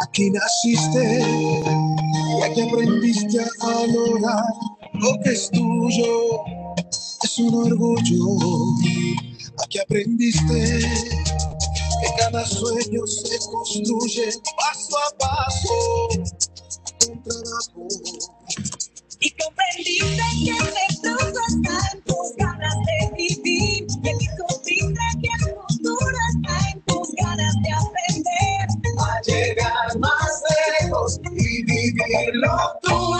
Aquí naciste aquí aprendiste a valorar lo que es tuyo. Es un orgullo. Aquí aprendiste que cada sueño se construye paso a paso con trabajo. Y comprendiste que el futuro vivir lo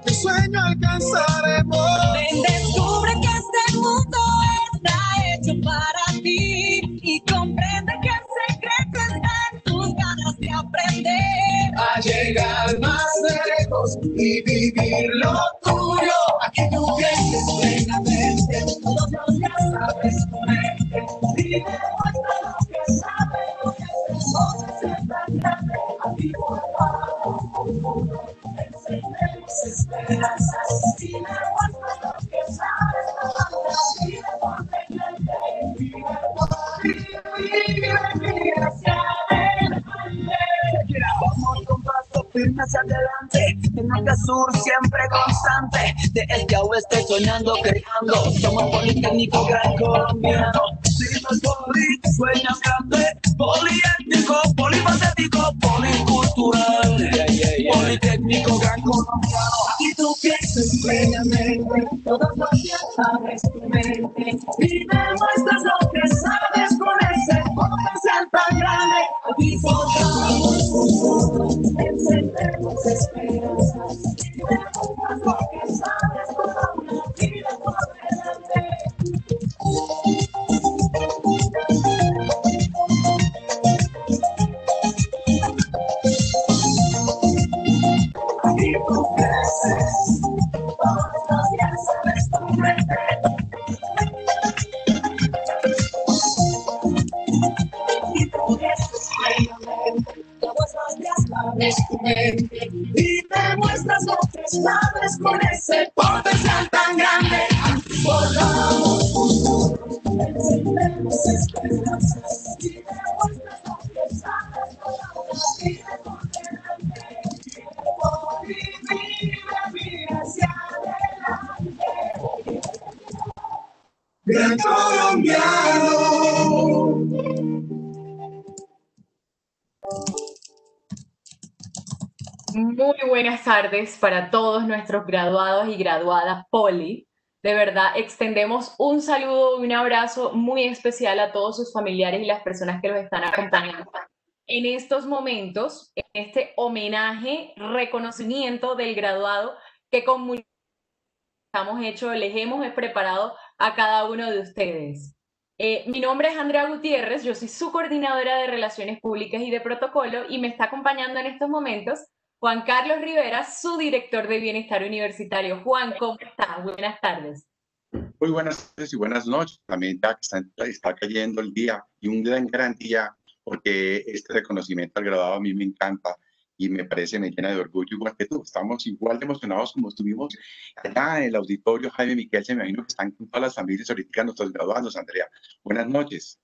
cualquier sueño alcanzaremos. Ven, descubre que este mundo está hecho para ti y comprende que el secreto está en tus ganas de aprender. A llegar más lejos y vivir lo tuyo. Aquí tú creces plenamente. Todos los días sabes y demuestra lo que sabes. Porque este mundo es tan grande. Aquí volvamos. Soñando, creando, somos Politécnico Gran Colombiano. Seguimos poli, sueños grande, poliétnico, polifacético, policultural, Politécnico Gran Colombiano. Y tú creces plenamente, todos Colombiano. Muy buenas tardes para todos nuestros graduados y graduadas Poli. De verdad, extendemos un saludo un abrazo muy especial a todos sus familiares y las personas que los están acompañando en estos momentos, en este homenaje, reconocimiento del graduado que con hemos hecho, les hemos preparado a cada uno de ustedes. Eh, mi nombre es Andrea Gutiérrez, yo soy su coordinadora de Relaciones Públicas y de Protocolo y me está acompañando en estos momentos Juan Carlos Rivera, su director de Bienestar Universitario. Juan, ¿cómo estás? Buenas tardes. Muy buenas tardes y buenas noches. También ya está cayendo el día y un gran, gran día porque este reconocimiento al graduado a mí me encanta y me parece, me llena de orgullo igual que tú. Estamos igual de emocionados como estuvimos allá en el auditorio Jaime Miquel, se me imagino que están con todas las familias ahorita nuestros graduados, Andrea. Buenas noches.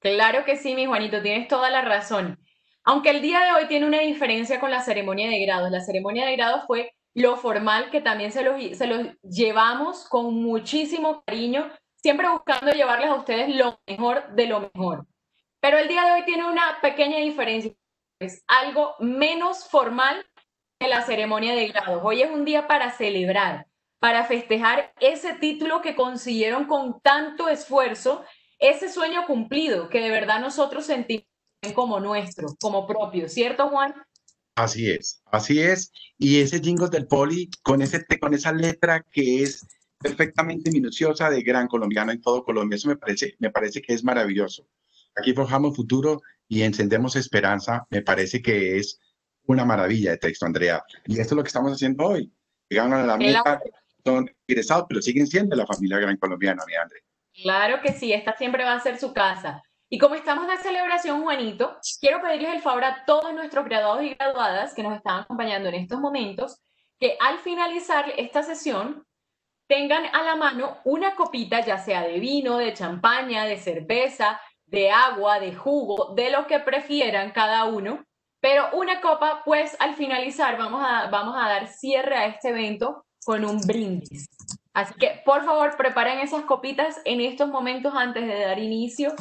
Claro que sí, mi Juanito, tienes toda la razón. Aunque el día de hoy tiene una diferencia con la ceremonia de grados. La ceremonia de grados fue lo formal, que también se los, se los llevamos con muchísimo cariño, siempre buscando llevarles a ustedes lo mejor de lo mejor. Pero el día de hoy tiene una pequeña diferencia. Es algo menos formal que la ceremonia de grados. Hoy es un día para celebrar, para festejar ese título que consiguieron con tanto esfuerzo, ese sueño cumplido que de verdad nosotros sentimos como nuestro, como propio, ¿cierto, Juan? Así es, así es. Y ese jingle del poli con, ese, con esa letra que es perfectamente minuciosa de gran colombiano en todo Colombia, eso me parece, me parece que es maravilloso. Aquí forjamos futuro y encendemos esperanza, me parece que es una maravilla de texto, Andrea. Y esto es lo que estamos haciendo hoy. Llegaron a la meta, son egresados, pero siguen siendo la familia gran colombiana, mi Andrea. Claro que sí, esta siempre va a ser su casa. Y como estamos de celebración, Juanito, quiero pedirles el favor a todos nuestros graduados y graduadas que nos están acompañando en estos momentos, que al finalizar esta sesión tengan a la mano una copita, ya sea de vino, de champaña, de cerveza, de agua, de jugo, de lo que prefieran cada uno, pero una copa, pues al finalizar vamos a, vamos a dar cierre a este evento con un brindis. Así que por favor preparen esas copitas en estos momentos antes de dar inicio.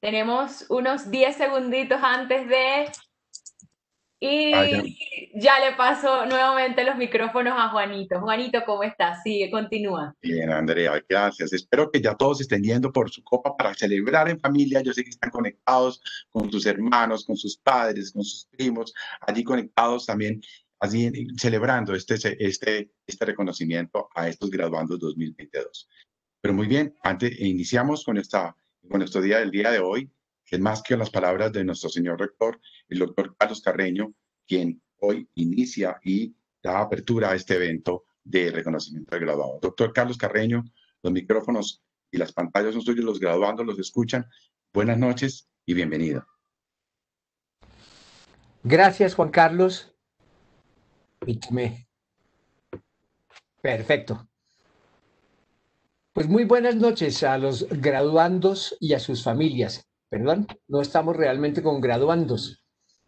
Tenemos unos 10 segunditos antes de... Y ya le paso nuevamente los micrófonos a Juanito. Juanito, ¿cómo estás? Sigue, continúa. Bien, Andrea, gracias. Espero que ya todos estén yendo por su copa para celebrar en familia. Yo sé que están conectados con sus hermanos, con sus padres, con sus primos, allí conectados también así celebrando este, este, este reconocimiento a estos graduandos 2022. Pero muy bien, antes iniciamos con, esta, con nuestro día del día de hoy, que es más que las palabras de nuestro señor rector, el doctor Carlos Carreño, quien hoy inicia y da apertura a este evento de reconocimiento de graduados. Doctor Carlos Carreño, los micrófonos y las pantallas son suyos, los graduandos los escuchan. Buenas noches y bienvenido. Gracias, Juan Carlos. Perfecto. Pues muy buenas noches a los graduandos y a sus familias. Perdón, no estamos realmente con graduandos,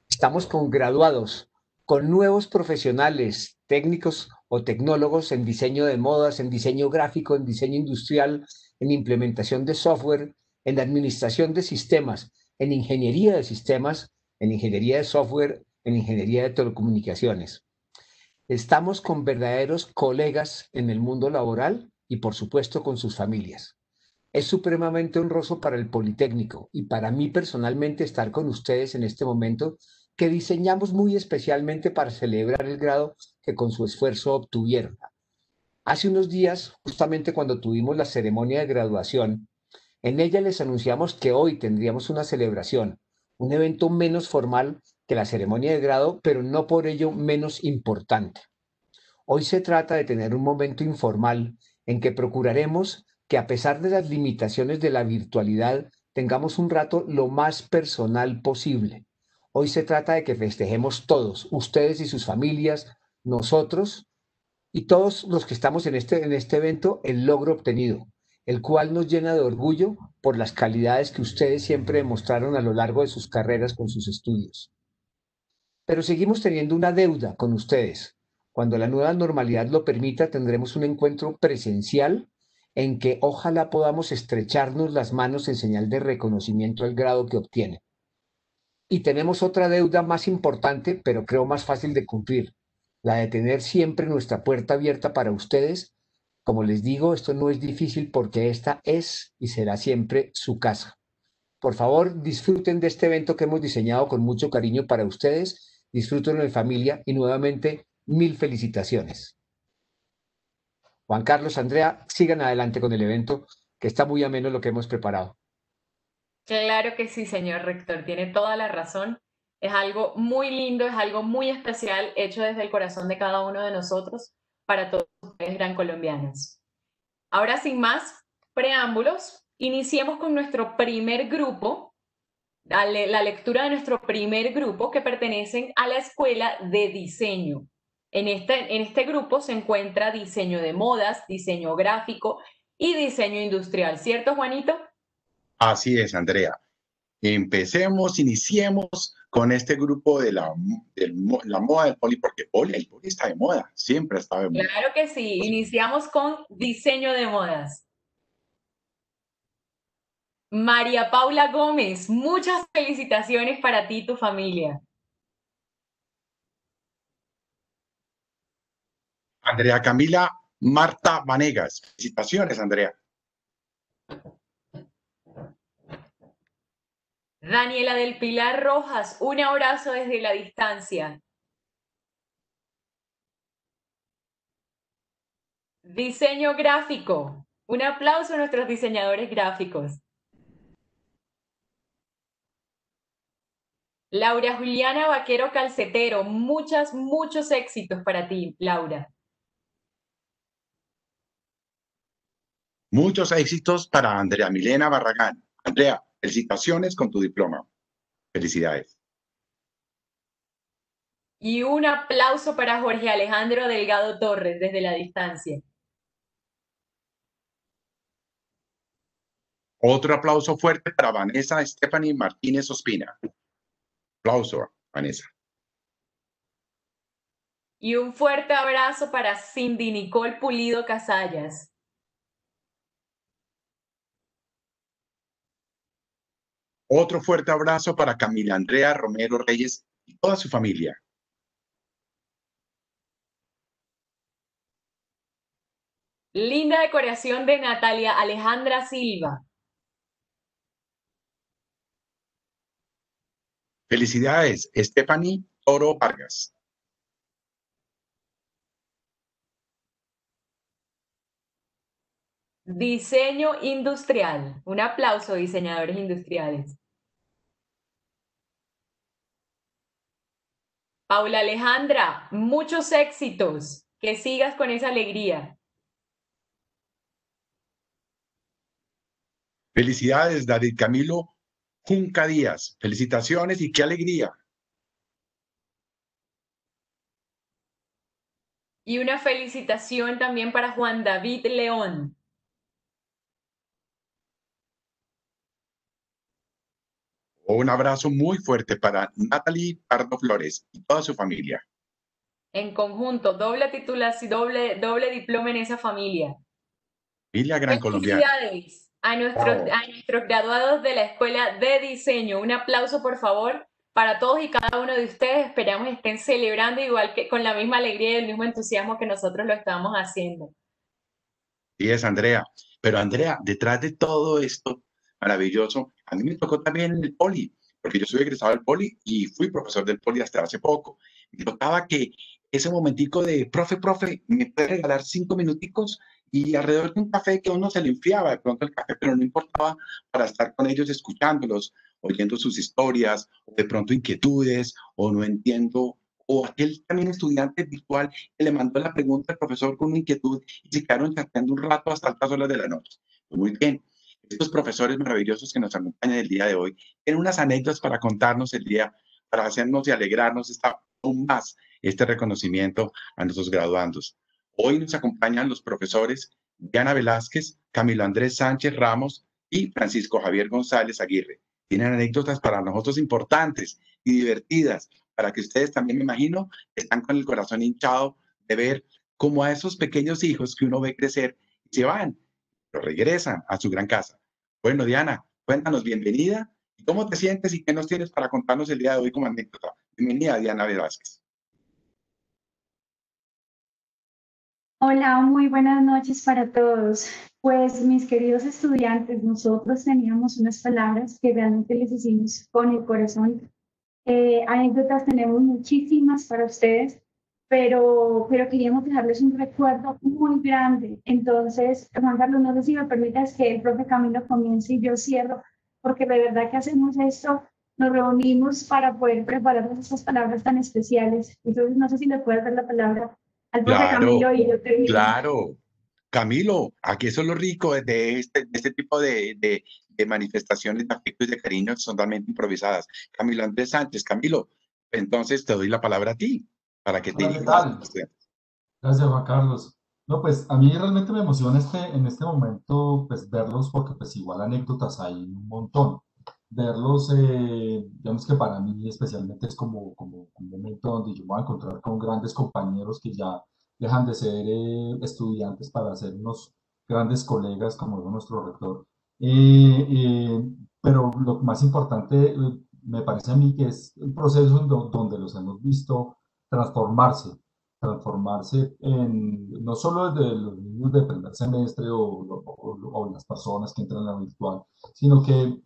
estamos con graduados, con nuevos profesionales, técnicos o tecnólogos en diseño de modas, en diseño gráfico, en diseño industrial, en implementación de software, en administración de sistemas, en ingeniería de sistemas, en ingeniería de software, en ingeniería de telecomunicaciones. Estamos con verdaderos colegas en el mundo laboral y por supuesto con sus familias. Es supremamente honroso para el Politécnico y para mí personalmente estar con ustedes en este momento que diseñamos muy especialmente para celebrar el grado que con su esfuerzo obtuvieron. Hace unos días, justamente cuando tuvimos la ceremonia de graduación, en ella les anunciamos que hoy tendríamos una celebración, un evento menos formal que la ceremonia de grado, pero no por ello menos importante. Hoy se trata de tener un momento informal en que procuraremos que a pesar de las limitaciones de la virtualidad, tengamos un rato lo más personal posible. Hoy se trata de que festejemos todos, ustedes y sus familias, nosotros y todos los que estamos en este, en este evento, el logro obtenido, el cual nos llena de orgullo por las calidades que ustedes siempre demostraron a lo largo de sus carreras con sus estudios. Pero seguimos teniendo una deuda con ustedes. Cuando la nueva normalidad lo permita, tendremos un encuentro presencial en que ojalá podamos estrecharnos las manos en señal de reconocimiento al grado que obtiene. Y tenemos otra deuda más importante, pero creo más fácil de cumplir, la de tener siempre nuestra puerta abierta para ustedes. Como les digo, esto no es difícil porque esta es y será siempre su casa. Por favor, disfruten de este evento que hemos diseñado con mucho cariño para ustedes disfrútenlo en familia y nuevamente mil felicitaciones. Juan Carlos, Andrea, sigan adelante con el evento, que está muy ameno lo que hemos preparado. Claro que sí, señor rector, tiene toda la razón. Es algo muy lindo, es algo muy especial, hecho desde el corazón de cada uno de nosotros para todos ustedes gran colombianos. Ahora, sin más preámbulos, iniciemos con nuestro primer grupo la lectura de nuestro primer grupo que pertenecen a la Escuela de Diseño. En este, en este grupo se encuentra diseño de modas, diseño gráfico y diseño industrial, ¿cierto, Juanito? Así es, Andrea. Empecemos, iniciemos con este grupo de la, la moda del poli, porque poli, el poli está de moda, siempre está de moda. Claro que sí, iniciamos con diseño de modas. María Paula Gómez, muchas felicitaciones para ti y tu familia. Andrea Camila Marta Vanegas, felicitaciones, Andrea. Daniela del Pilar Rojas, un abrazo desde la distancia. Diseño gráfico. Un aplauso a nuestros diseñadores gráficos. Laura Juliana Vaquero Calcetero, muchas, muchos éxitos para ti, Laura. Muchos éxitos para Andrea Milena Barragán. Andrea, felicitaciones con tu diploma. Felicidades. Y un aplauso para Jorge Alejandro Delgado Torres desde la distancia. Otro aplauso fuerte para Vanessa Stephanie Martínez Ospina. Aplauso, Vanessa. Y un fuerte abrazo para Cindy Nicole Pulido Casallas. Otro fuerte abrazo para Camila Andrea Romero Reyes y toda su familia. Linda decoración de Natalia Alejandra Silva. Felicidades, Stephanie Toro Vargas. Diseño industrial. Un aplauso, diseñadores industriales. Paula Alejandra, muchos éxitos. Que sigas con esa alegría. Felicidades, David Camilo Junca Díaz. Felicitaciones y qué alegría. Y una felicitación también para Juan David León. Un abrazo muy fuerte para Natalie Pardo Flores y toda su familia. En conjunto, doble titulación, doble, doble diploma en esa familia. Familia Gran Colombiana. A nuestros, a nuestros graduados de la Escuela de Diseño. Un aplauso, por favor, para todos y cada uno de ustedes. Esperamos estén celebrando igual que con la misma alegría y el mismo entusiasmo que nosotros lo estamos haciendo. Sí, es Andrea. Pero Andrea, detrás de todo esto maravilloso, a mí me tocó también el poli, porque yo soy egresado del poli y fui profesor del poli hasta hace poco. Me tocaba que ese momentico de, profe, profe, ¿me puede regalar cinco minuticos? Y alrededor de un café que uno se le enfriaba de pronto el café, pero no importaba para estar con ellos escuchándolos, oyendo sus historias, o de pronto inquietudes, o no entiendo, o aquel también estudiante virtual que le mandó la pregunta al profesor con inquietud y se quedaron chateando un rato hasta altas horas de la noche. Pues muy bien, estos profesores maravillosos que nos acompañan el día de hoy tienen unas anécdotas para contarnos el día, para hacernos y alegrarnos esta, aún más este reconocimiento a nuestros graduandos. Hoy nos acompañan los profesores Diana Velázquez, Camilo Andrés Sánchez Ramos y Francisco Javier González Aguirre. Tienen anécdotas para nosotros importantes y divertidas, para que ustedes también, me imagino, están con el corazón hinchado de ver cómo a esos pequeños hijos que uno ve crecer se van regresan a su gran casa. Bueno, Diana, cuéntanos, bienvenida. ¿Cómo te sientes y qué nos tienes para contarnos el día de hoy como anécdota? Bienvenida, Diana Velázquez. Hola, muy buenas noches para todos. Pues mis queridos estudiantes, nosotros teníamos unas palabras que realmente les hicimos con el corazón. Eh, anécdotas tenemos muchísimas para ustedes pero, pero queríamos dejarles un recuerdo muy grande. Entonces, Juan Carlos, no sé si me permitas que el profe Camilo comience y yo cierro, porque de verdad que hacemos esto, nos reunimos para poder preparar estas palabras tan especiales. Entonces, no sé si le puedes dar la palabra al profe Camilo y yo te Claro. Camilo, aquí eso es lo rico de este, de este tipo de, de, de manifestaciones de afecto y de cariño totalmente improvisadas. Camilo Andrés Sánchez, Camilo, entonces te doy la palabra a ti para que te Gracias, Juan Carlos. No, pues a mí realmente me emociona este, en este momento pues verlos porque pues igual anécdotas hay un montón. Verlos, eh, digamos que para mí especialmente es como, como un momento donde yo me voy a encontrar con grandes compañeros que ya dejan de ser eh, estudiantes para ser unos grandes colegas como dijo nuestro rector. Eh, pero lo más importante me parece a mí que es el proceso donde los hemos visto transformarse, transformarse en, no solo desde los niños de primer semestre o, o, las personas que entran a la virtual, sino que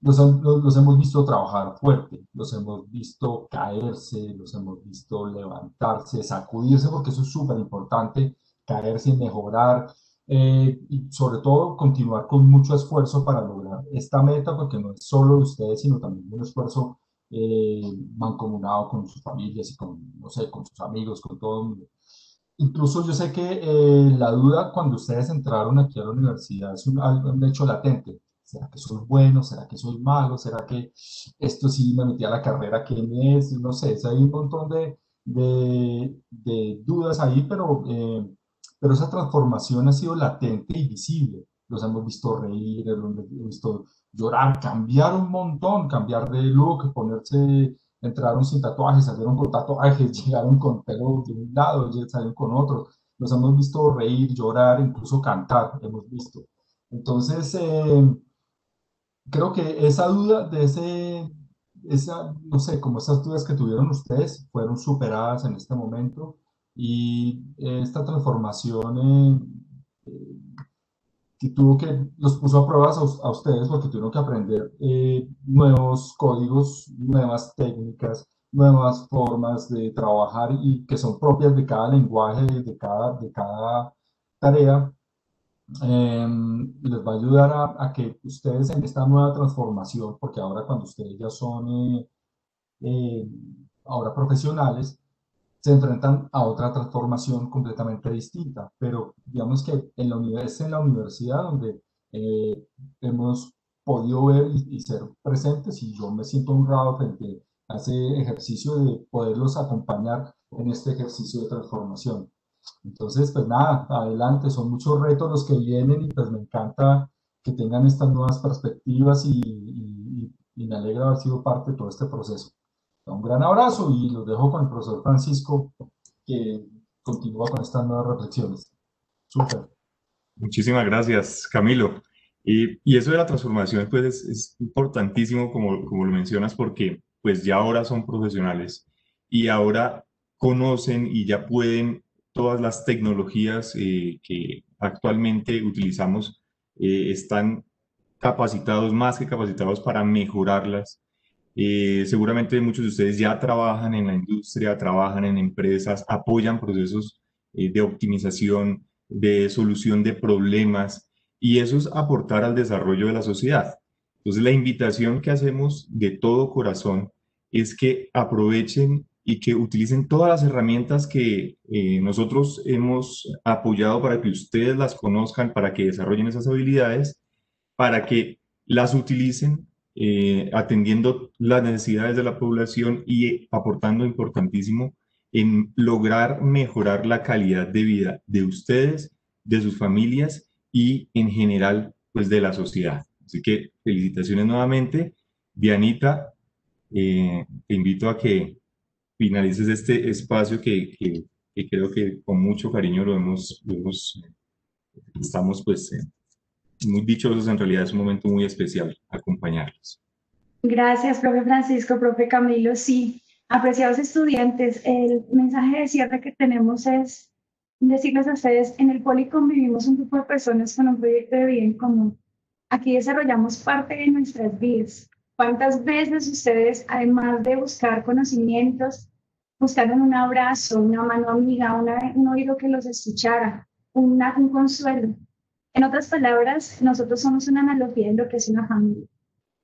los, los, hemos visto trabajar fuerte, los hemos visto caerse, los hemos visto levantarse, sacudirse, porque eso es súper importante, caerse y mejorar, eh, y sobre todo continuar con mucho esfuerzo para lograr esta meta, porque no es solo de ustedes, sino también un esfuerzo eh, mancomunado con sus familias y con, no sé, con sus amigos, con todo el mundo. Incluso yo sé que eh, la duda cuando ustedes entraron aquí a la universidad es un, un hecho latente. ¿Será que soy bueno? ¿Será que soy malo? ¿Será que esto sí me metí a la carrera? ¿Qué es? No sé, hay un montón de, de, de dudas ahí, pero, eh, pero esa transformación ha sido latente y visible. Los hemos visto reír, los hemos visto llorar, cambiar un montón, cambiar de look, ponerse, entraron sin tatuajes, salieron con tatuajes, llegaron con pelo de un lado, salieron con otro. Los hemos visto reír, llorar, incluso cantar, hemos visto. Entonces, eh, creo que esa duda de ese, esa, no sé, como esas dudas que tuvieron ustedes fueron superadas en este momento y esta transformación eh, que tuvo que, los puso a pruebas a, ustedes porque tuvieron que aprender eh, nuevos códigos, nuevas técnicas, nuevas formas de trabajar y que son propias de cada lenguaje, de cada, de cada tarea, em, les va a ayudar a, a, que ustedes en esta nueva transformación, porque ahora cuando ustedes ya son eh, eh, ahora profesionales, se enfrentan a otra transformación completamente distinta. Pero digamos que en la, es en la universidad donde eh, hemos podido ver y, ser presentes y yo me siento honrado frente a ese ejercicio de poderlos acompañar en este ejercicio de transformación. Entonces, pues nada, adelante, son muchos retos los que vienen y pues me encanta que tengan estas nuevas perspectivas y, y, y me alegra haber sido parte de todo este proceso. Un gran abrazo y los dejo con el profesor Francisco, que continúa con estas nuevas reflexiones. Súper. Muchísimas gracias, Camilo. Y, eso de la transformación, pues es, es, importantísimo, como, como lo mencionas, porque pues ya ahora son profesionales y ahora conocen y ya pueden todas las tecnologías eh, que actualmente utilizamos, eh, están capacitados, más que capacitados para mejorarlas eh, seguramente muchos de ustedes ya trabajan en la industria, trabajan en empresas, apoyan procesos eh, de optimización, de solución de problemas, y eso es aportar al desarrollo de la sociedad. Entonces, la invitación que hacemos de todo corazón es que aprovechen y que utilicen todas las herramientas que eh, nosotros hemos apoyado para que ustedes las conozcan, para que desarrollen esas habilidades, para que las utilicen eh, atendiendo las necesidades de la población y aportando importantísimo en lograr mejorar la calidad de vida de ustedes, de sus familias y en general pues de la sociedad. Así que felicitaciones nuevamente. Dianita, eh, te invito a que finalices este espacio que, que, creo que con mucho cariño lo hemos, hemos estamos pues eh, muy dichosos, en realidad es un momento muy especial acompañarlos. Gracias, profe Francisco, profe Camilo. Sí, apreciados estudiantes, el mensaje de cierre que tenemos es decirles a ustedes, en el Poli convivimos un grupo de personas con un proyecto de vida común. Aquí desarrollamos parte de nuestras vidas. ¿Cuántas veces ustedes, además de buscar conocimientos, buscaron un abrazo, una mano amiga, un oído que los escuchara, una, un consuelo? En otras palabras, nosotros somos una analogía de lo que es una familia.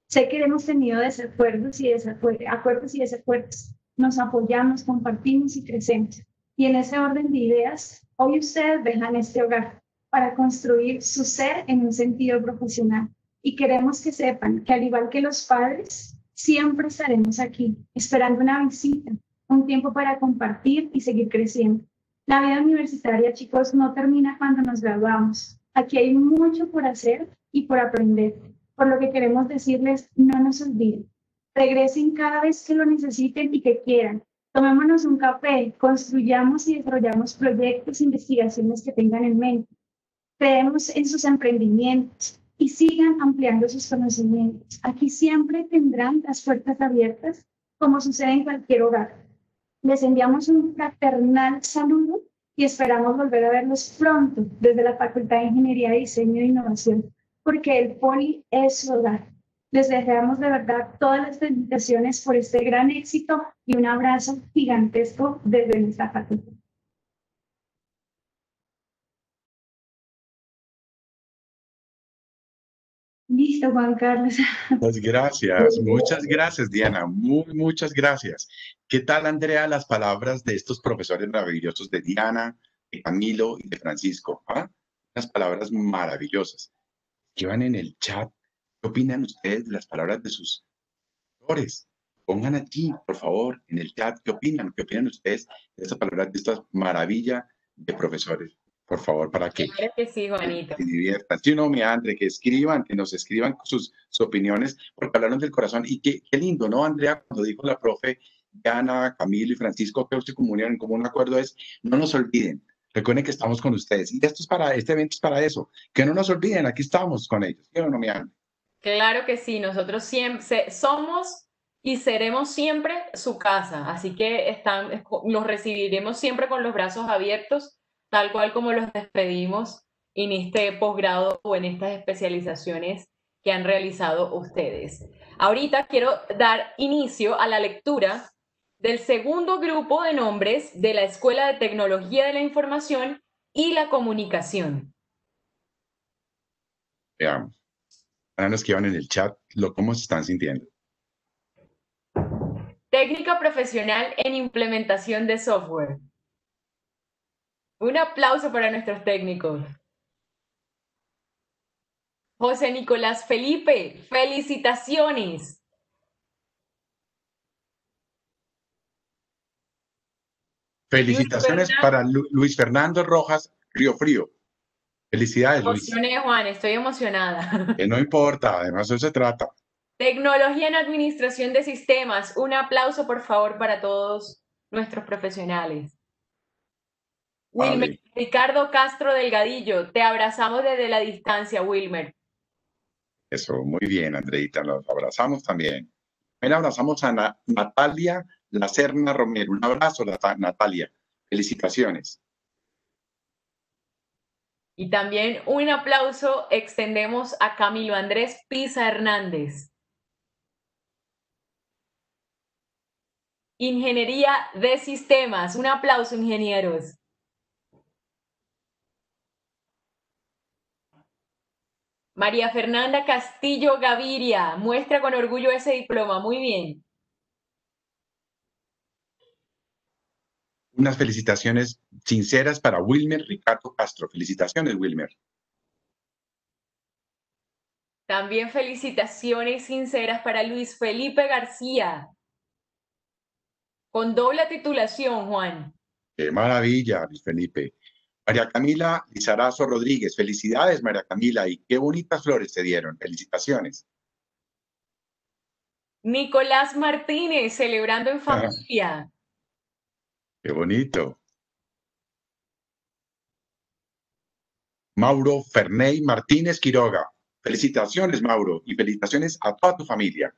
Sé que hemos tenido desacuerdos y acuerdos y desacuerdos. Nos apoyamos, compartimos y crecemos. Y en ese orden de ideas, hoy ustedes dejan este hogar para construir su ser en un sentido profesional. Y queremos que sepan que al igual que los padres, siempre estaremos aquí, esperando una visita, un tiempo para compartir y seguir creciendo. La vida universitaria, chicos, no termina cuando nos graduamos. Aquí hay mucho por hacer y por aprender, por lo que queremos decirles, no nos olviden. Regresen cada vez que lo necesiten y que quieran. Tomémonos un café, construyamos y desarrollamos proyectos e investigaciones que tengan en mente. Creemos en sus emprendimientos y sigan ampliando sus conocimientos. Aquí siempre tendrán las puertas abiertas, como sucede en cualquier hogar. Les enviamos un fraternal saludo y esperamos volver a verlos pronto desde la Facultad de Ingeniería, Diseño e Innovación, porque el POLI es su hogar. Les deseamos de verdad todas las felicitaciones por este gran éxito y un abrazo gigantesco desde nuestra facultad. Listo, Juan Carlos. Muchas gracias, muchas gracias, Diana, muy, muchas gracias. ¿Qué tal, Andrea, las palabras de estos profesores maravillosos de Diana, de Camilo y de Francisco? ¿Ah? Unas palabras maravillosas. Escriban en el chat, ¿qué opinan ustedes de las palabras de sus profesores? Pongan aquí, por favor, en el chat, ¿qué opinan? ¿Qué opinan ustedes de estas palabras, de esta maravilla de profesores? Por favor, para que, claro que sí, Juanito. se diviertan. Sí, no, mi André, que escriban, que nos escriban sus, sus opiniones, porque hablaron del corazón. Y qué, qué, lindo, ¿no, Andrea? Cuando dijo la profe Ana, Camilo y Francisco que se comunican en común acuerdo es, no nos olviden, recuerden que estamos con ustedes. Y esto es para, este evento es para eso, que no nos olviden, aquí estamos con ellos. ¿Sí no, mi André? Claro que sí, nosotros siempre somos y seremos siempre su casa, así que están, los recibiremos siempre con los brazos abiertos tal cual como los despedimos en este posgrado o en estas especializaciones que han realizado ustedes. Ahorita quiero dar inicio a la lectura del segundo grupo de nombres de la Escuela de Tecnología de la Información y la Comunicación. Veamos. Ahora nos escriban en el chat lo cómo se están sintiendo. Técnica profesional en implementación de software. Un aplauso para nuestros técnicos. José Nicolás Felipe, felicitaciones. Felicitaciones para Luis Fernando Rojas Río Frío. Felicidades, Luis. Juan, estoy emocionada. Que no importa, además de eso se trata. Tecnología en Administración de Sistemas. Un aplauso, por favor, para todos nuestros profesionales. Wilmer, Ricardo Castro Delgadillo, te abrazamos desde la distancia, Wilmer. Eso, muy bien, Andreita, nos abrazamos también. También abrazamos a Natalia Lacerna Romero. Un abrazo, Natalia. Felicitaciones. Y también un aplauso extendemos a Camilo Andrés Pisa Hernández. Ingeniería de Sistemas. Un aplauso, ingenieros. María Fernanda Castillo Gaviria, muestra con orgullo ese diploma. Muy bien. Unas felicitaciones sinceras para Wilmer Ricardo Castro. Felicitaciones, Wilmer. También felicitaciones sinceras para Luis Felipe García. Con doble titulación, Juan. Qué maravilla, Luis Felipe. María Camila Lizarazo Rodríguez, felicidades María Camila y qué bonitas flores te dieron, felicitaciones. Nicolás Martínez, celebrando en familia. qué bonito. Mauro Ferney Martínez Quiroga, felicitaciones Mauro y felicitaciones a toda tu familia.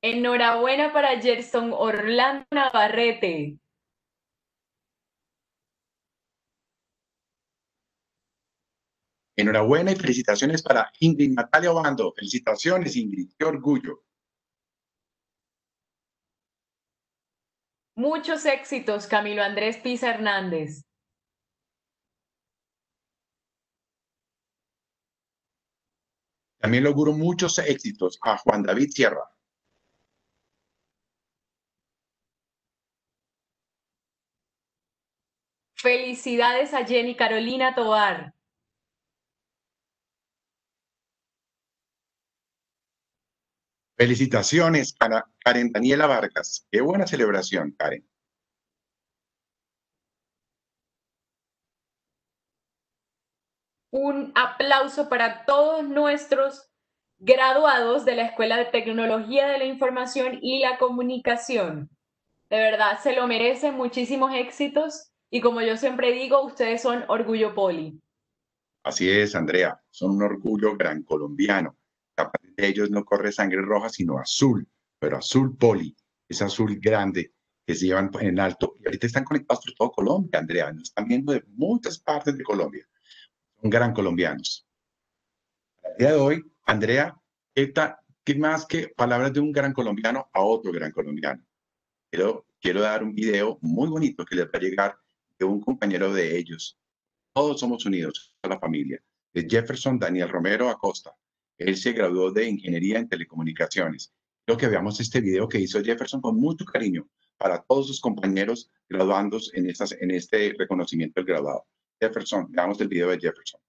Enhorabuena para Gerson Orlando Navarrete. Enhorabuena y felicitaciones para Ingrid Natalia Obando. Felicitaciones, Ingrid. Qué orgullo. Muchos éxitos, Camilo Andrés Pisa Hernández. También le auguro muchos éxitos a Juan David Sierra. Felicidades a Jenny Carolina Tobar. Felicitaciones, Karen Daniela Vargas. Qué buena celebración, Karen. Un aplauso para todos nuestros graduados de la Escuela de Tecnología de la Información y la Comunicación. De verdad, se lo merecen muchísimos éxitos y como yo siempre digo, ustedes son orgullo poli. Así es, Andrea, son un orgullo gran colombiano ellos no corre sangre roja, sino azul, pero azul poli, es azul grande que se llevan en alto. Y ahorita están conectados por todo Colombia, Andrea, nos están viendo de muchas partes de Colombia. Son gran colombianos. El día de hoy, Andrea, ¿qué, ¿qué, más que palabras de un gran colombiano a otro gran colombiano? Quiero, quiero dar un video muy bonito que les va a llegar de un compañero de ellos. Todos somos unidos, a la familia. de Jefferson Daniel Romero Acosta. Él se graduó de Ingeniería en Telecomunicaciones. Quiero que veamos este video que hizo Jefferson con mucho cariño para todos sus compañeros graduandos en, estas, en este reconocimiento del graduado. Jefferson, veamos el video de Jefferson.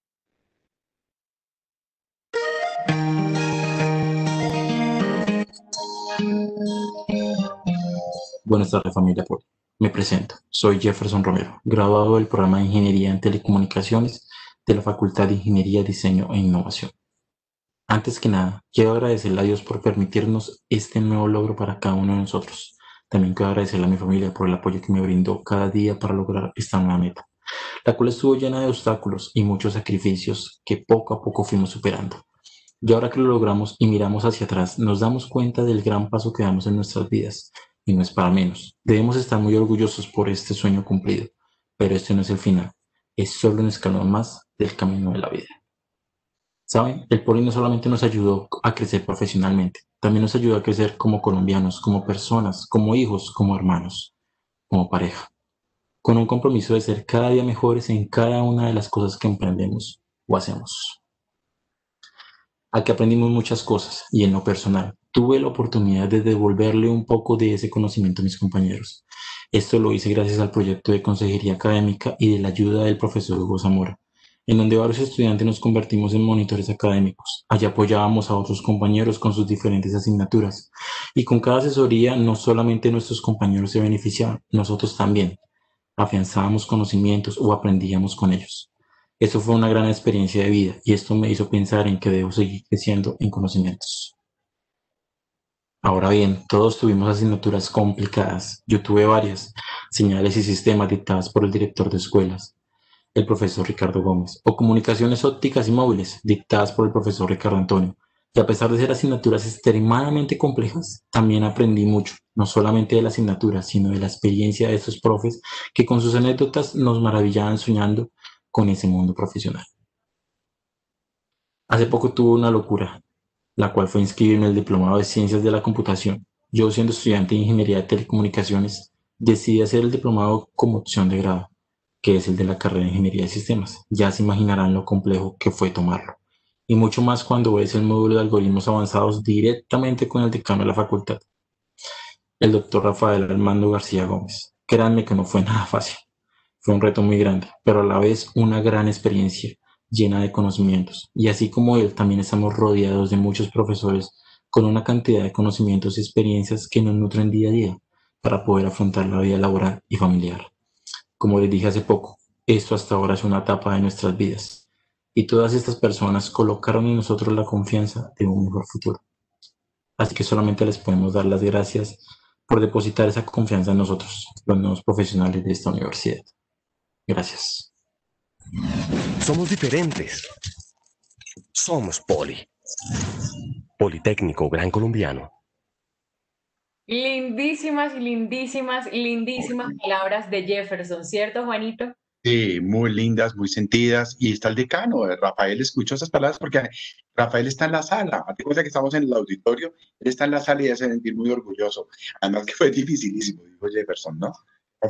Buenas tardes familia. Me presento, soy Jefferson Romero, graduado del programa de Ingeniería en Telecomunicaciones de la Facultad de Ingeniería, Diseño e Innovación. Antes que nada, quiero agradecerle a Dios por permitirnos este nuevo logro para cada uno de nosotros. También quiero agradecerle a mi familia por el apoyo que me brindó cada día para lograr esta nueva meta, la cual estuvo llena de obstáculos y muchos sacrificios que poco a poco fuimos superando. Y ahora que lo logramos y miramos hacia atrás, nos damos cuenta del gran paso que damos en nuestras vidas. Y no es para menos. Debemos estar muy orgullosos por este sueño cumplido. Pero este no es el final. Es solo un escalón más del camino de la vida. ¿Saben? El Poli no solamente nos ayudó a crecer profesionalmente, también nos ayudó a crecer como colombianos, como personas, como hijos, como hermanos, como pareja, con un compromiso de ser cada día mejores en cada una de las cosas que emprendemos o hacemos. Aquí aprendimos muchas cosas y en lo personal tuve la oportunidad de devolverle un poco de ese conocimiento a mis compañeros. Esto lo hice gracias al proyecto de consejería académica y de la ayuda del profesor Hugo Zamora, en donde varios estudiantes nos convertimos en monitores académicos. Allí apoyábamos a otros compañeros con sus diferentes asignaturas. Y con cada asesoría no solamente nuestros compañeros se beneficiaban, nosotros también. Afianzábamos conocimientos o aprendíamos con ellos. Eso fue una gran experiencia de vida y esto me hizo pensar en que debo seguir creciendo en conocimientos. Ahora bien, todos tuvimos asignaturas complicadas. Yo tuve varias, señales y sistemas dictadas por el director de escuelas, el profesor Ricardo Gómez, o comunicaciones ópticas y móviles, dictadas por el profesor Ricardo Antonio. Y a pesar de ser asignaturas extremadamente complejas, también aprendí mucho, no solamente de la asignatura, sino de la experiencia de estos profes que con sus anécdotas nos maravillaban soñando con ese mundo profesional. Hace poco tuve una locura, la cual fue inscribirme en el Diplomado de Ciencias de la Computación. Yo, siendo estudiante de Ingeniería de Telecomunicaciones, decidí hacer el diplomado como opción de grado que es el de la carrera de Ingeniería de Sistemas. Ya se imaginarán lo complejo que fue tomarlo. Y mucho más cuando ves el módulo de algoritmos avanzados directamente con el decano de la facultad, el doctor Rafael Armando García Gómez. Créanme que no fue nada fácil. Fue un reto muy grande, pero a la vez una gran experiencia llena de conocimientos. Y así como él, también estamos rodeados de muchos profesores con una cantidad de conocimientos y experiencias que nos nutren día a día para poder afrontar la vida laboral y familiar. Como les dije hace poco, esto hasta ahora es una etapa de nuestras vidas y todas estas personas colocaron en nosotros la confianza de un mejor futuro. Así que solamente les podemos dar las gracias por depositar esa confianza en nosotros, los nuevos profesionales de esta universidad. Gracias. Somos diferentes. Somos Poli. Politécnico Gran Colombiano. Lindísimas, lindísimas, lindísimas palabras de Jefferson, ¿cierto, Juanito? Sí, muy lindas, muy sentidas. Y está el decano, eh, Rafael escuchó esas palabras porque Rafael está en la sala. A cuenta que estamos en el auditorio, él está en la sala y hace sentir muy orgulloso. Además que fue dificilísimo, dijo Jefferson, ¿no?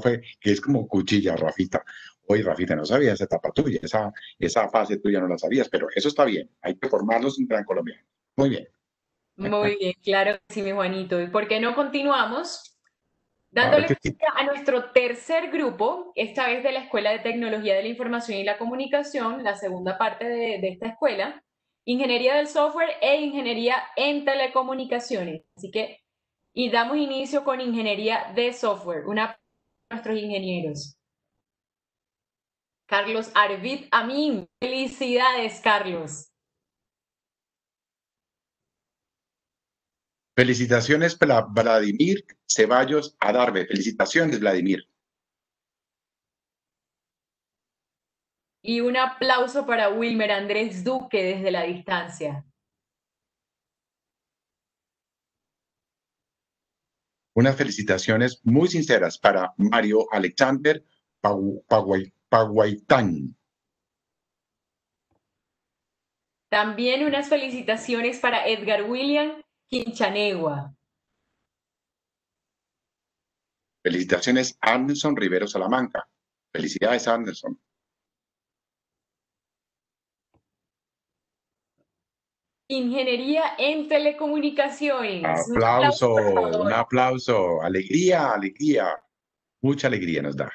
Fue, que es como cuchilla, Rafita. Oye, Rafita, no sabías esa etapa tuya, esa, esa fase tuya no la sabías, pero eso está bien. Hay que formarlos en Gran Colombia. Muy bien. Muy bien, claro que sí, mi Juanito. ¿Y por qué no continuamos? Dándole a nuestro tercer grupo, esta vez de la Escuela de Tecnología de la Información y la Comunicación, la segunda parte de, de esta escuela, Ingeniería del Software e Ingeniería en Telecomunicaciones. Así que, y damos inicio con Ingeniería de Software, una de nuestros ingenieros. Carlos Arvid Amin. Felicidades, Carlos. Felicitaciones para Vladimir Ceballos Adarve. Felicitaciones, Vladimir. Y un aplauso para Wilmer Andrés Duque desde la distancia. Unas felicitaciones muy sinceras para Mario Alexander Paguaitán. También unas felicitaciones para Edgar William Quinchanegua. Felicitaciones, Anderson Rivero Salamanca. Felicidades, Anderson. Ingeniería en Telecomunicaciones. Un aplauso, un aplauso. Alegría, alegría. Mucha alegría nos da.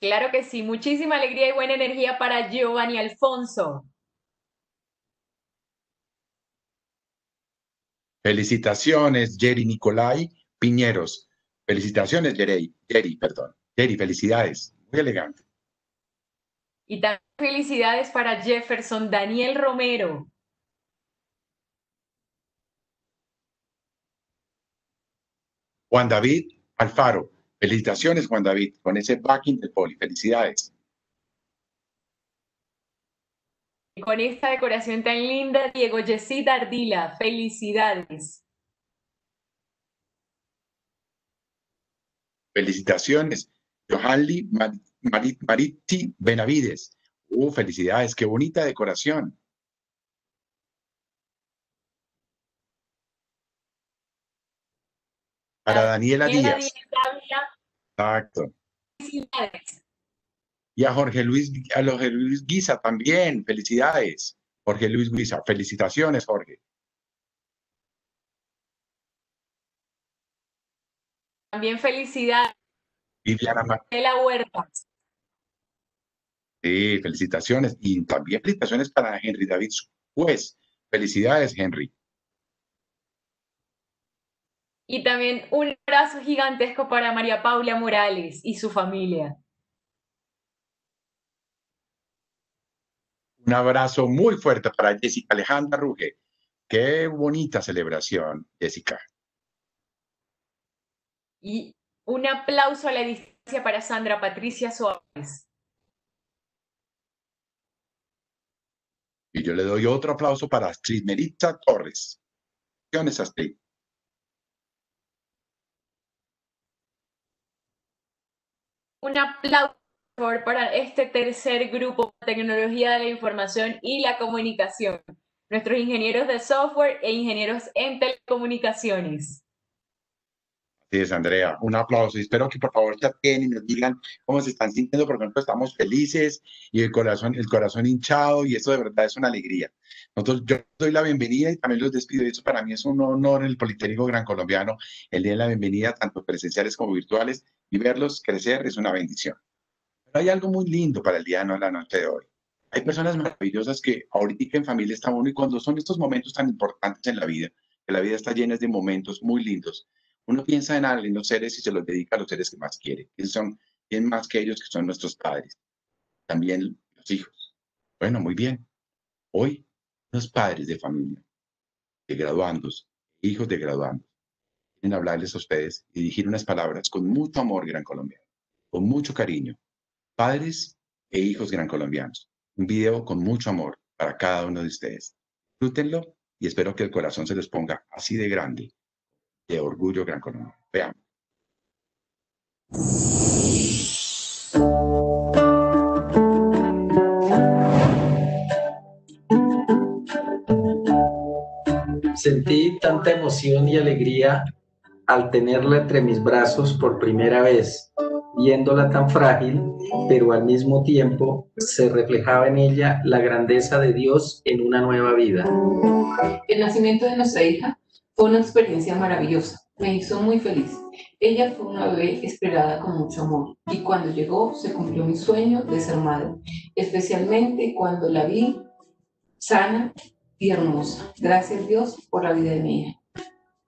Claro que sí, muchísima alegría y buena energía para Giovanni Alfonso. Felicitaciones, Jerry Nicolai Piñeros. Felicitaciones, Jerry. Jerry, perdón. Jerry, felicidades. Muy elegante. Y también felicidades para Jefferson Daniel Romero. Juan David Alfaro. Felicitaciones, Juan David, con ese backing del poli. Felicidades. Con esta decoración tan linda, Diego Yesita Ardila. Felicidades. Felicitaciones, Johanli Maritti Benavides. Uh, felicidades, qué bonita decoración. Para Daniela Díaz. Exacto. Felicidades. Y a Jorge Luis, a Jorge Luis Guisa también, felicidades. Jorge Luis Guisa, felicitaciones, Jorge. También felicidades. Viviana Ma- de la Huerta. Sí, felicitaciones. Y también felicitaciones para Henry David Juez. Felicidades, Henry. Y también un abrazo gigantesco para María Paula Morales y su familia. Un abrazo muy fuerte para Jessica Alejandra Ruge. Qué bonita celebración, Jessica. Y un aplauso a la distancia para Sandra Patricia Suárez. Y yo le doy otro aplauso para Astrid Meritza Torres. Astrid. Un aplauso favor, para este tercer grupo, Tecnología de la Información y la Comunicación. Nuestros ingenieros de software e ingenieros en telecomunicaciones. Así es, Andrea. Un aplauso. Espero que por favor atiendan y nos digan cómo se están sintiendo, porque nosotros estamos felices y el corazón, el corazón hinchado y eso de verdad es una alegría. Nosotros, yo doy la bienvenida y también los despido. Eso para mí es un honor en el Politécnico Gran Colombiano, el día de la bienvenida, tanto presenciales como virtuales, y verlos crecer es una bendición. Hay algo muy lindo para el día de la noche de hoy. Hay personas maravillosas que ahorita en familia está uno y cuando son estos momentos tan importantes en la vida, que la vida está llena de momentos muy lindos, uno piensa en, en los seres y se los dedica a los seres que más quiere. que son? ¿Quién más que ellos que son nuestros padres? También los hijos. Bueno, muy bien. Hoy, los padres de familia, de graduandos, hijos de graduandos, quieren hablarles a ustedes y dirigir unas palabras con mucho amor, gran colombiano, con mucho cariño. Padres e hijos gran colombianos. Un video con mucho amor para cada uno de ustedes. Disfrútenlo y espero que el corazón se les ponga así de grande de orgullo Gran Colombia. Veamos. Sentí tanta emoción y alegría al tenerla entre mis brazos por primera vez, viéndola tan frágil, pero al mismo tiempo se reflejaba en ella la grandeza de Dios en una nueva vida. El nacimiento de nuestra hija fue una experiencia maravillosa, me hizo muy feliz. Ella fue una bebé esperada con mucho amor y cuando llegó se cumplió mi sueño de ser madre, especialmente cuando la vi sana y hermosa. Gracias Dios por la vida de mi hija.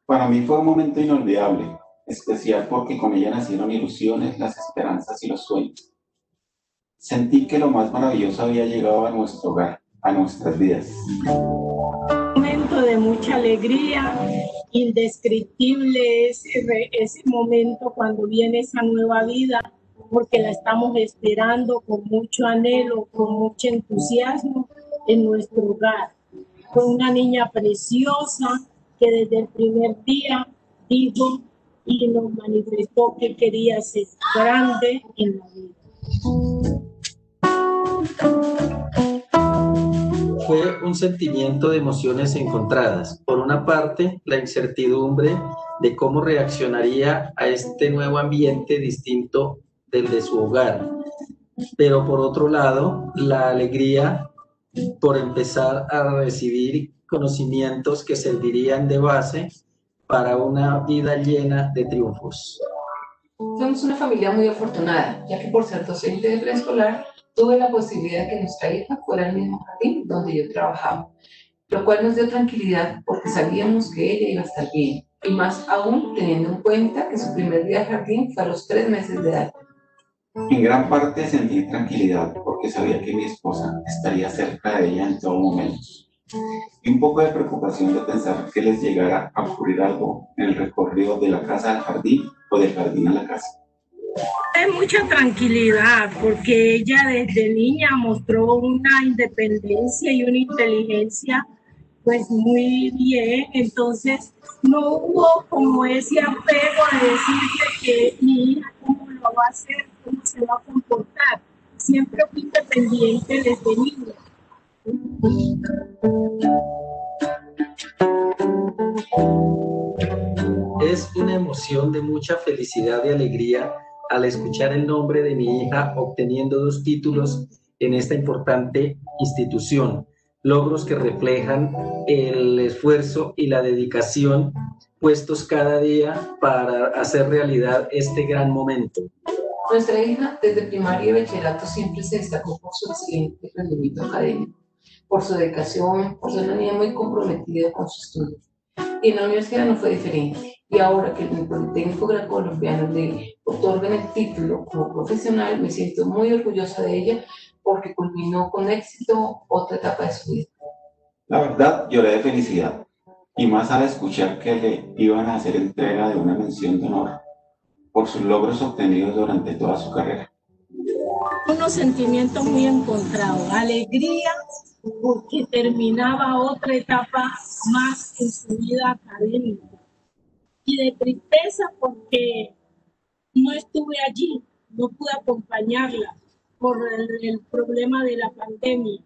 Para mí fue un momento inolvidable, especial porque con ella nacieron ilusiones, las esperanzas y los sueños. Sentí que lo más maravilloso había llegado a nuestro hogar, a nuestras vidas. Un momento de mucha alegría, indescriptible ese, ese momento cuando viene esa nueva vida, porque la estamos esperando con mucho anhelo, con mucho entusiasmo en nuestro hogar. Fue una niña preciosa que desde el primer día dijo y nos manifestó que quería ser grande en la vida. Fue un sentimiento de emociones encontradas. Por una parte, la incertidumbre de cómo reaccionaría a este nuevo ambiente distinto del de su hogar. Pero por otro lado, la alegría por empezar a recibir conocimientos que servirían de base para una vida llena de triunfos. Somos una familia muy afortunada, ya que por ser docente de preescolar, tuve la posibilidad de que nuestra hija fuera al mismo jardín donde yo trabajaba, lo cual nos dio tranquilidad porque sabíamos que ella iba a estar bien, y más aún teniendo en cuenta que su primer día de jardín fue a los tres meses de edad. En gran parte sentí tranquilidad porque sabía que mi esposa estaría cerca de ella en todo momento. Y un poco de preocupación de pensar que les llegara a ocurrir algo en el recorrido de la casa al jardín o del jardín a la casa. Hay mucha tranquilidad porque ella desde niña mostró una independencia y una inteligencia pues muy bien, entonces no hubo como ese apego a decirle que mi hija cómo lo va a hacer, cómo se va a comportar. Siempre fui independiente desde niña. Es una emoción de mucha felicidad y alegría al escuchar el nombre de mi hija obteniendo dos títulos en esta importante institución, logros que reflejan el esfuerzo y la dedicación puestos cada día para hacer realidad este gran momento. Nuestra hija desde primaria y bachillerato siempre se destacó por su excelente rendimiento académico, por su dedicación, por ser una niña muy comprometida con su estudio. Y en la universidad no fue diferente. Y ahora que el Politécnico Gran Colombiano le otorga el título como profesional, me siento muy orgullosa de ella porque culminó con éxito otra etapa de su vida. La verdad, lloré de felicidad, y más al escuchar que le iban a hacer entrega de una mención de honor por sus logros obtenidos durante toda su carrera. Unos sentimientos muy encontrados, alegría porque terminaba otra etapa más en su vida académica y de tristeza porque no estuve allí, no pude acompañarla por el, problema de la pandemia.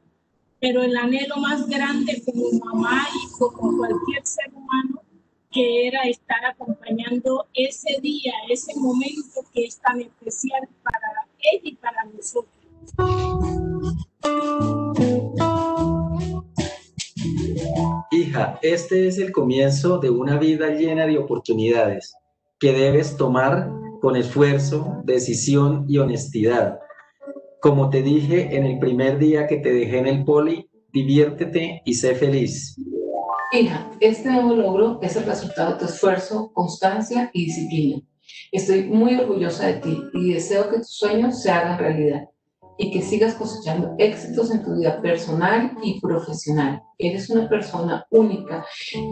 Pero el anhelo más grande como mamá y como cualquier ser humano que era estar acompañando ese día, ese momento que es tan especial para ella y para nosotros. Hija, este es el comienzo de una vida llena de oportunidades que debes tomar con esfuerzo, decisión y honestidad. Como te dije en el primer día que te dejé en el poli, diviértete y sé feliz. Hija, este nuevo logro es el resultado de tu esfuerzo, constancia y disciplina. Estoy muy orgullosa de ti y deseo que tus sueños se hagan realidad y que sigas cosechando éxitos en tu vida personal y profesional. Eres una persona única,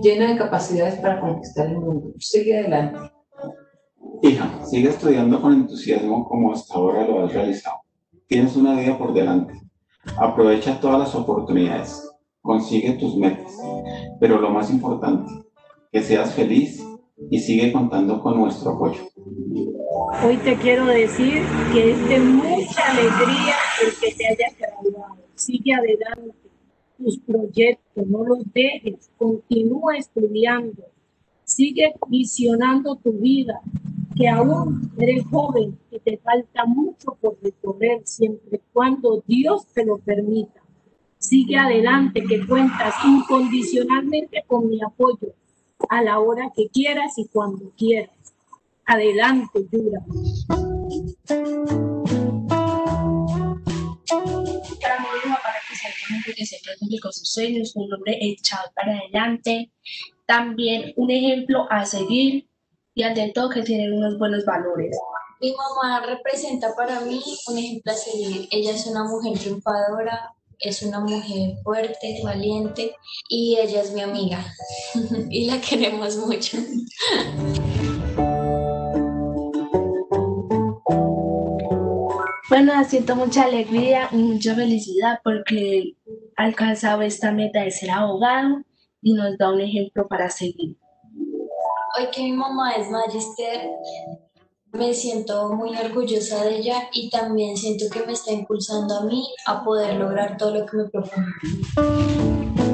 llena de capacidades para conquistar el mundo. Sigue adelante. Hija, sigue estudiando con entusiasmo como hasta ahora lo has realizado. Tienes una vida por delante. Aprovecha todas las oportunidades. Consigue tus metas. Pero lo más importante, que seas feliz y sigue contando con nuestro apoyo. Hoy te quiero decir que es de mucha alegría el que te hayas graduado. Sigue adelante tus proyectos, no los dejes, continúa estudiando, sigue visionando tu vida, que aún eres joven, que te falta mucho por recorrer siempre cuando Dios te lo permita. Sigue adelante, que cuentas incondicionalmente con mi apoyo a la hora que quieras y cuando quieras. Adelante, Yura. Para mi hija, para que que siempre cumple con sus sueños, un hombre echado para adelante, también un ejemplo a seguir y ante todo que tiene unos buenos valores. Mi mamá representa para mí un ejemplo a seguir. Ella es una mujer triunfadora, es una mujer fuerte, valiente y ella es mi amiga y la queremos mucho. Bueno, siento mucha alegría y mucha felicidad porque he alcanzado esta meta de ser abogado y nos da un ejemplo para seguir. Hoy que mi mamá es magister, me siento muy orgullosa de ella y también siento que me está impulsando a mí a poder lograr todo lo que me propongo.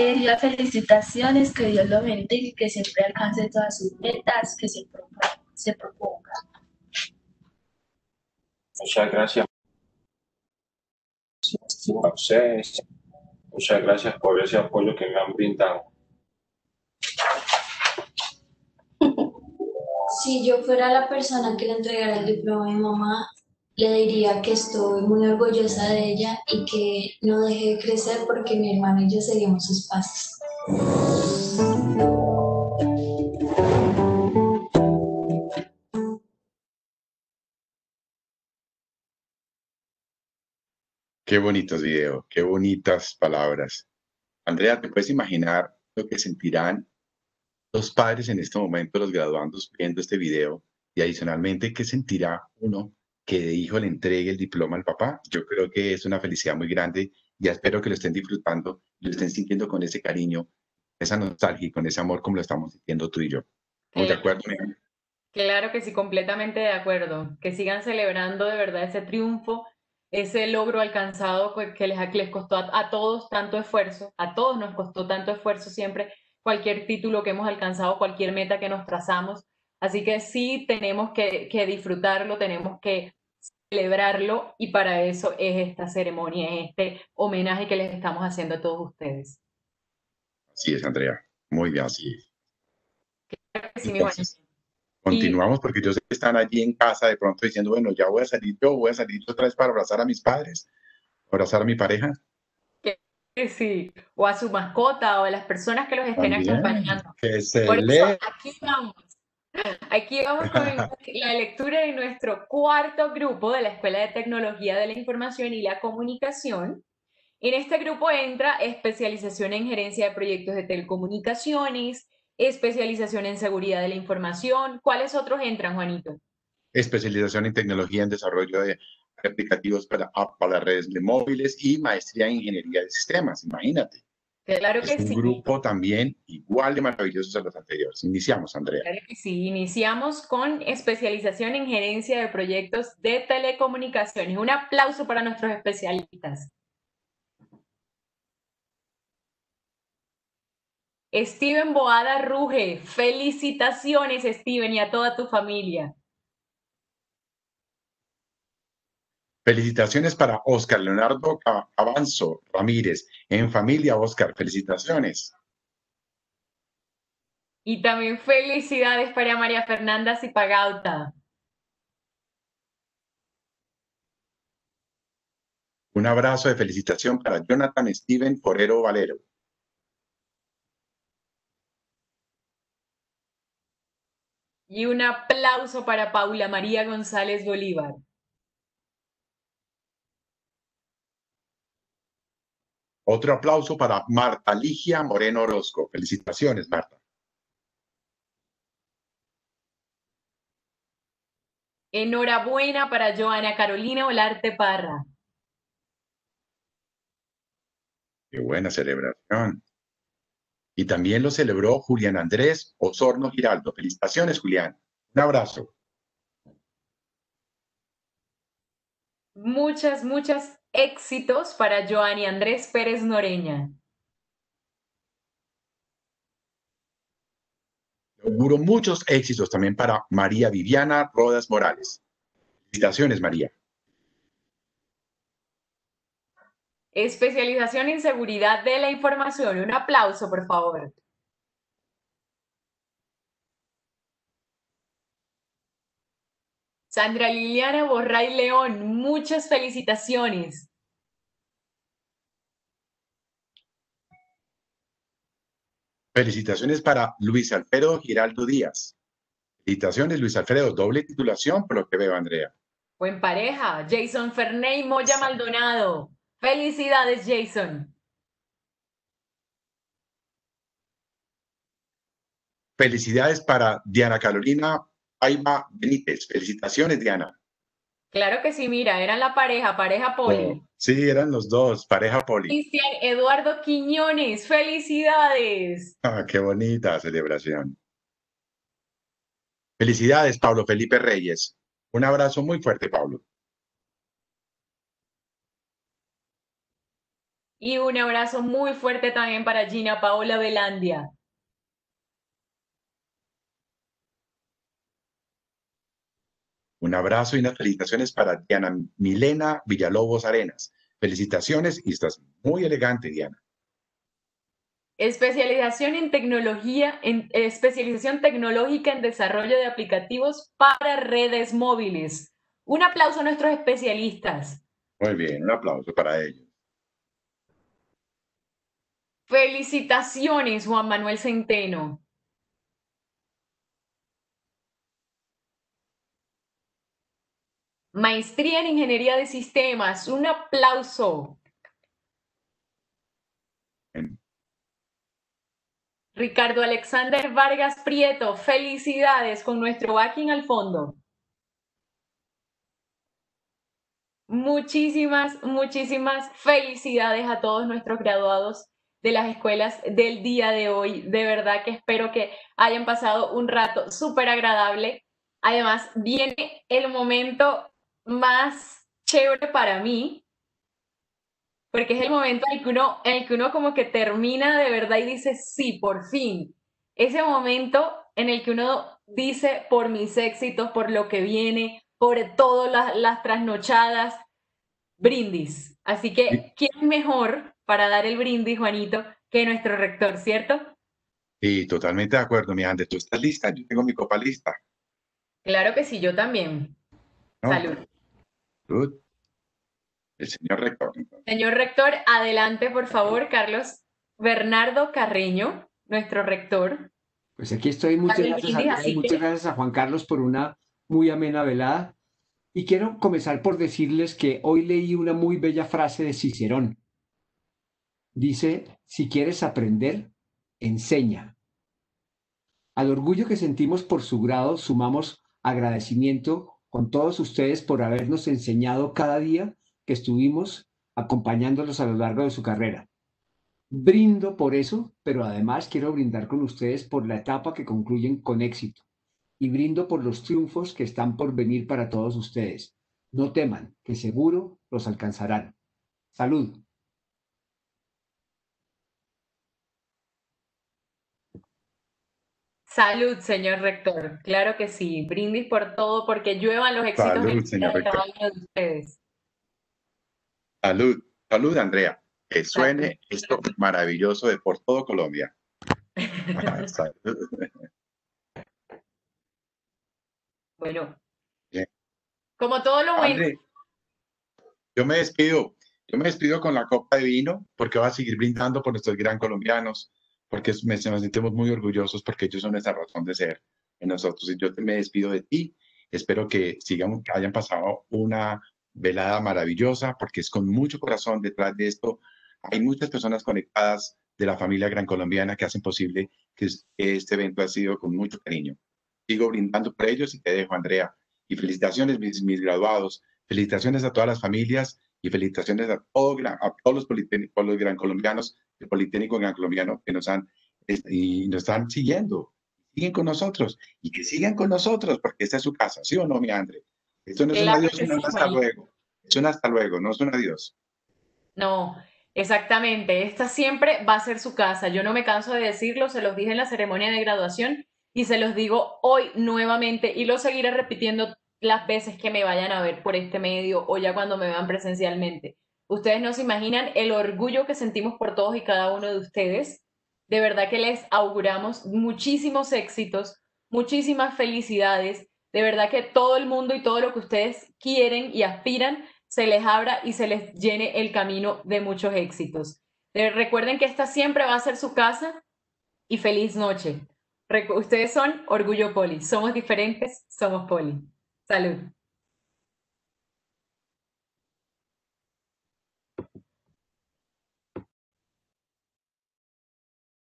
Las felicitaciones, que Dios lo bendiga y que siempre alcance todas sus metas que se proponga. Se proponga. Muchas gracias. ustedes. Muchas gracias por ese apoyo que me han brindado. Si yo fuera la persona que le entregara el diploma a mi mamá, le diría que estoy muy orgullosa de ella y que no deje de crecer porque mi hermano y yo seguimos sus pasos. Qué bonitos videos, qué bonitas palabras. Andrea, ¿te puedes imaginar lo que sentirán los padres en este momento, los graduandos, viendo este video? Y adicionalmente, ¿qué sentirá uno que de hijo le entregue el diploma al papá? Yo creo que es una felicidad muy grande y espero que lo estén disfrutando, lo estén sintiendo con ese cariño, esa nostalgia y con ese amor como lo estamos sintiendo tú y yo. ¿De acuerdo, Claro que sí, completamente de acuerdo. Que sigan celebrando de verdad ese triunfo ese logro alcanzado que les, les costó a, todos tanto esfuerzo, a todos nos costó tanto esfuerzo siempre cualquier título que hemos alcanzado, cualquier meta que nos trazamos. Así que sí tenemos que, disfrutarlo, tenemos que celebrarlo y para eso es esta ceremonia, este homenaje que les estamos haciendo a todos ustedes. Así es, Andrea. Muy bien, así es. Continuamos porque yo sé que están allí en casa de pronto diciendo, bueno, ya voy a salir yo, voy a salir otra vez para abrazar a mis padres, abrazar a mi pareja. Sí, o a su mascota o a las personas que los estén acompañando. Que se Por eso, aquí vamos. Aquí vamos con la lectura de nuestro cuarto grupo de la Escuela de Tecnología de la Información y la Comunicación. En este grupo entra especialización en gerencia de proyectos de telecomunicaciones, especialización en seguridad de la información. ¿Cuáles otros entran, Juanito? Especialización en tecnología en desarrollo de aplicativos para, para redes de móviles y maestría en ingeniería de sistemas, imagínate. Claro que es sí. Un grupo también igual de maravilloso a los anteriores. Iniciamos, Andrea. Claro que sí. Iniciamos con especialización en gerencia de proyectos de telecomunicaciones. Un aplauso para nuestros especialistas. Steven Boada Ruge, felicitaciones Steven y a toda tu familia. Felicitaciones para Oscar Leonardo Avanzo Ramírez. En familia, Oscar, felicitaciones. Y también felicidades para María Fernanda Zipagauta. Un abrazo de felicitación para Jonathan Steven Forero Valero. Y un aplauso para Paula María González Bolívar. Otro aplauso para Marta Ligia Moreno Orozco. Felicitaciones, Marta. Enhorabuena para Joana Carolina Olarte Parra. Qué buena celebración. Y también lo celebró Julián Andrés Osorno Giraldo. Felicitaciones, Julián. Un abrazo. Muchas, muchas éxitos para Joanny Andrés Pérez Noreña. Auguro muchos éxitos también para María Viviana Rodas Morales. Felicitaciones, María. Especialización en seguridad de la información. Un aplauso, por favor. Sandra Liliana Borray León, muchas felicitaciones. Felicitaciones para Luis Alfredo Giraldo Díaz. Felicitaciones, Luis Alfredo. Doble titulación, por lo que veo, Andrea. Buen pareja. Jason Ferney Moya Maldonado. Felicidades, Jason. Felicidades para Diana Carolina Aiba Benítez. Felicitaciones, Diana. Claro que sí, mira, eran la pareja, pareja Poli. Oh, sí, eran los dos, pareja Poli. Cristian Eduardo Quiñones, felicidades. Ah, qué bonita celebración. Felicidades, Pablo Felipe Reyes. Un abrazo muy fuerte, Pablo. Y un abrazo muy fuerte también para Gina Paola Velandia. Un abrazo y unas felicitaciones para Diana Milena Villalobos Arenas. Felicitaciones y estás muy elegante, Diana. Especialización en tecnología, en especialización tecnológica en desarrollo de aplicativos para redes móviles. Un aplauso a nuestros especialistas. Muy bien, un aplauso para ellos. Felicitaciones, Juan Manuel Centeno. Maestría en Ingeniería de Sistemas. Un aplauso. Ricardo Alexander Vargas Prieto, felicidades con nuestro backing al fondo. Muchísimas, muchísimas felicidades a todos nuestros graduados de las escuelas del día de hoy. De verdad que espero que hayan pasado un rato súper agradable. Además, viene el momento más chévere para mí, porque es el momento en el, que uno, en el que uno como que termina de verdad y dice, sí, por fin. Ese momento en el que uno dice, por mis éxitos, por lo que viene, por todas las, las trasnochadas, brindis. Así que, ¿quién mejor para dar el brindis, Juanito, que nuestro rector, cierto? Sí, totalmente de acuerdo, mi Andes. ¿Tú estás lista? Yo tengo mi copa lista. Claro que sí, yo también. Salud. Salud. El señor rector. Señor rector, adelante, por favor, Carlos Bernardo Carreño, nuestro rector. Pues aquí estoy. Muchas, gracias a, muchas gracias a Juan Carlos por una muy amena velada. Y quiero comenzar por decirles que hoy leí una muy bella frase de Cicerón. Dice, si quieres aprender, enseña. Al orgullo que sentimos por su grado sumamos agradecimiento con todos ustedes por habernos enseñado cada día que estuvimos acompañándolos a lo largo de su carrera. Brindo por eso, pero además quiero brindar con ustedes por la etapa que concluyen con éxito y brindo por los triunfos que están por venir para todos ustedes. No teman, que seguro los alcanzarán. Salud. Salud, señor rector. Claro que sí. Brindis por todo, porque lluevan los éxitos Salud, señor rector. de ustedes. Salud, salud, Andrea. Que suene esto maravilloso de por todo Colombia. Ah, salud. Bueno, Bien. como todo lo bueno. Yo me despido. Yo me despido con la copa de vino porque va a seguir brindando por nuestros gran colombianos, porque nos sentimos muy orgullosos porque ellos son nuestra razón de ser en nosotros. Y yo me despido de ti. Espero que sigamos, que hayan pasado una velada maravillosa porque es con mucho corazón detrás de esto. Hay muchas personas conectadas de la familia gran colombiana que hacen posible que es- que este evento ha sido con mucho cariño. Sigo brindando por ellos y te dejo, Andrea. Y felicitaciones, mis, mis graduados. Felicitaciones a todas las familias y felicitaciones a, todo a todos los los gran colombianos, el Politécnico Colombiano que nos han y nos están siguiendo. Siguen con nosotros y que sigan con nosotros porque esta es su casa, ¿sí o no, mi Andre? Esto no es un Claro adiós, que sino un hasta Juanito. luego. Es un hasta luego, no es un adiós. No, exactamente. Esta siempre va a ser su casa. Yo no me canso de decirlo, se los dije en la ceremonia de graduación y se los digo hoy nuevamente y lo seguiré repitiendo las veces que me vayan a ver por este medio o ya cuando me vean presencialmente. Ustedes no se imaginan el orgullo que sentimos por todos y cada uno de ustedes. De verdad que les auguramos muchísimos éxitos, muchísimas felicidades. De verdad que todo el mundo y todo lo que ustedes quieren y aspiran se les abra y se les llene el camino de muchos éxitos. Recuerden que esta siempre va a ser su casa y feliz noche. Ustedes son Orgullo Poli. Somos diferentes, somos Poli. Salud.